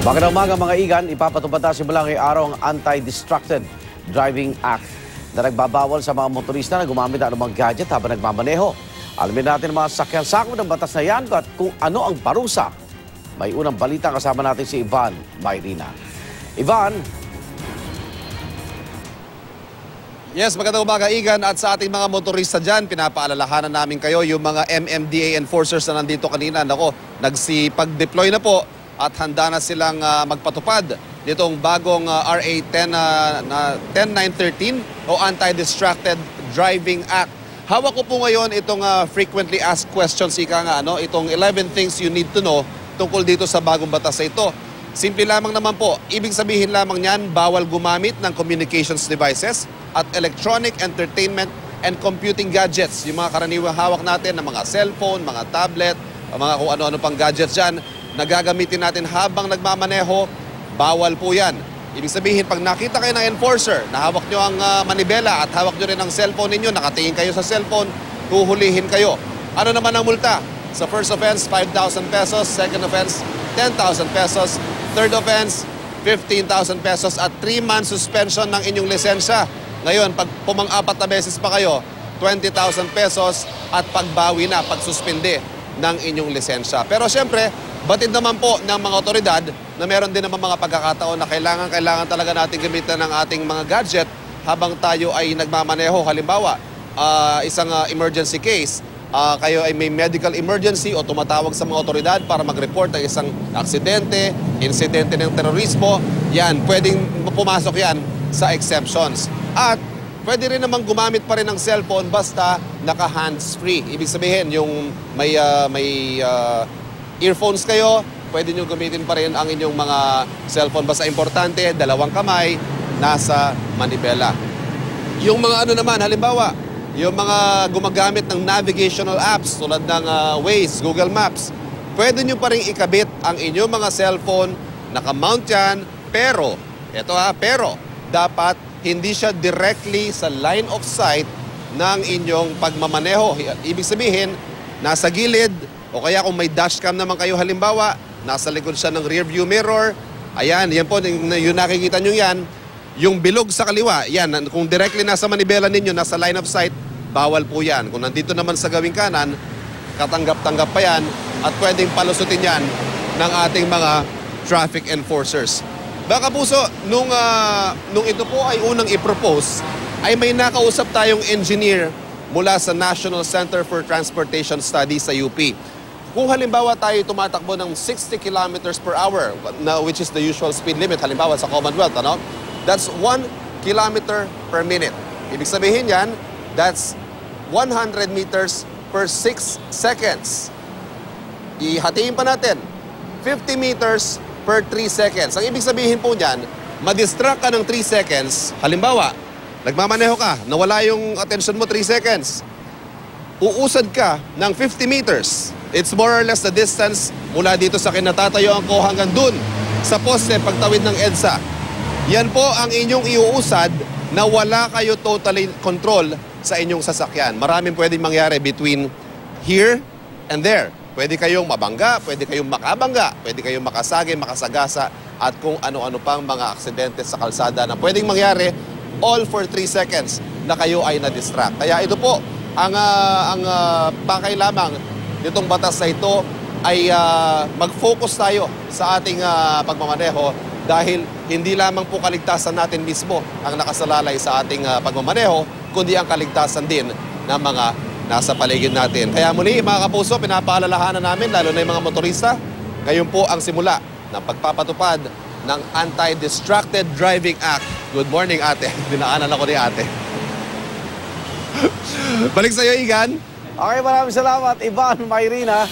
Magandang umaga mga igan, ipapatupad na simula ngayong araw ang Anti-Distracted Driving Act na nagbabawal sa mga motorista na gumamit ng anumang gadget habang nagmamaneho. Alamin natin ang mga sakyan sakop ng batas na yan at kung ano ang parusa. May unang balita kasama natin si Ivan Mayrina. Ivan, Yes, magandang umaga Igan at sa ating mga motorista dyan, pinapaalalahanan namin kayo yung mga MMDA enforcers na nandito kanina. Nako, nagsipag-deploy na po at handa na silang ah, magpatupad nitong bagong ah, RA 10, ah, na 10913 o Anti-Distracted Driving Act. Hawak ko po ngayon itong ah, frequently asked questions, ika nga, ano, itong 11 things you need to know tungkol dito sa bagong batas na ito. Simple lamang naman po, ibig sabihin lamang niyan, bawal gumamit ng communications devices at electronic entertainment and computing gadgets. Yung mga karaniwang hawak natin ng mga cellphone, mga tablet, mga kung ano-ano pang gadgets dyan, na gagamitin natin habang nagmamaneho, bawal po yan. Ibig sabihin, pag nakita kayo ng enforcer, na hawak nyo ang ah, manibela at hawak nyo rin ang cellphone ninyo, nakatingin kayo sa cellphone, huhulihin kayo. Ano naman ang multa? Sa first offense, 5,000 pesos. Second offense, 10,000 pesos. Third offense, 15,000 pesos at 3 months suspension ng inyong lisensya. Ngayon, pag pumang-apat na beses pa kayo, 20,000 pesos at pagbawi na, pagsuspinde ng inyong lisensya. Pero siyempre, batid naman po ng mga otoridad na meron din naman mga pagkakataon na kailangan, kailangan talaga natin gamitan ng ating mga gadget habang tayo ay nagmamaneho. Halimbawa, ah, isang ah, emergency case, ah, kayo ay may medical emergency o tumatawag sa mga otoridad para mag-report ng isang aksidente, insidente ng terorismo, yan, pwedeng pumasok yan sa exceptions. At pwede rin naman gumamit pa rin ng cellphone basta naka-hands-free. Ibig sabihin, yung may, ah, may ah, earphones kayo, pwede nyo gamitin pa rin ang inyong mga cellphone. Basta importante, dalawang kamay, nasa manibela. Yung mga ano naman, halimbawa, yung mga gumagamit ng navigational apps tulad ng ah, Waze, Google Maps, pwede nyo pa rin ikabit ang inyong mga cellphone, nakamount yan, pero, eto ha, pero, dapat hindi siya directly sa line of sight ng inyong pagmamaneho. Ibig sabihin, nasa gilid, o kaya kung may dashcam naman kayo halimbawa, nasa likod siya ng rear view mirror, ayan, yan po, yung, nakikita nyo yan, yung bilog sa kaliwa, yan, kung directly nasa manibela ninyo, nasa line of sight, bawal po yan. Kung nandito naman sa gawing kanan, katanggap-tanggap pa yan at pwedeng palusutin yan ng ating mga traffic enforcers. Baka puso, nung, ah, nung ito po ay unang i-propose, ay may nakausap tayong engineer mula sa National Center for Transportation Studies sa UP. Kung halimbawa tayo tumatakbo ng 60 kilometers per hour, which is the usual speed limit, halimbawa sa Commonwealth, ano? That's 1 kilometer per minute. Ibig sabihin yan, that's 100 meters per 6 seconds. Ihatiin pa natin, 50 meters per 3 seconds. Ang ibig sabihin po niyan, madistract ka ng 3 seconds. Halimbawa, nagmamaneho ka, nawala yung attention mo 3 seconds. Uusad ka ng 50 meters. It's more or less the distance mula dito sa kinatatayuan ko hanggang dun sa poste pagtawid ng EDSA. Yan po ang inyong iuusad na wala kayo totally control sa inyong sasakyan. Maraming pwedeng mangyari between here and there. Pwede kayong mabangga, pwede kayong makabangga, pwede kayong makasagi, makasagasa, at kung ano-ano pang mga aksidente sa kalsada na pwedeng mangyari all for 3 seconds na kayo ay na-distract. Kaya ito po, ang, ah, ang ah, pakay lamang nitong batas na ito ay ah, mag-focus tayo sa ating ah, pagmamaneho dahil hindi lamang po kaligtasan natin mismo ang nakasalalay sa ating ah, pagmamaneho, kundi ang kaligtasan din ng mga nasa paligid natin. Kaya muli, mga kapuso, pinapaalalahanan namin, lalo na yung mga motorista, ngayon po ang simula ng pagpapatupad ng Anti-Distracted Driving Act. Good morning, ate. Dinaanan ako ni ate. Balik sa iyo, Igan. Okay maraming salamat, Ivan Mayrina.